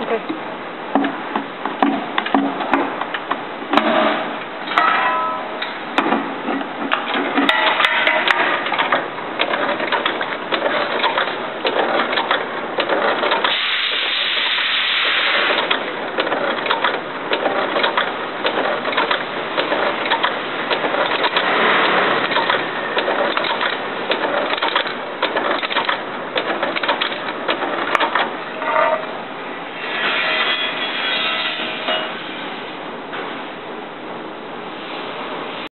Okay.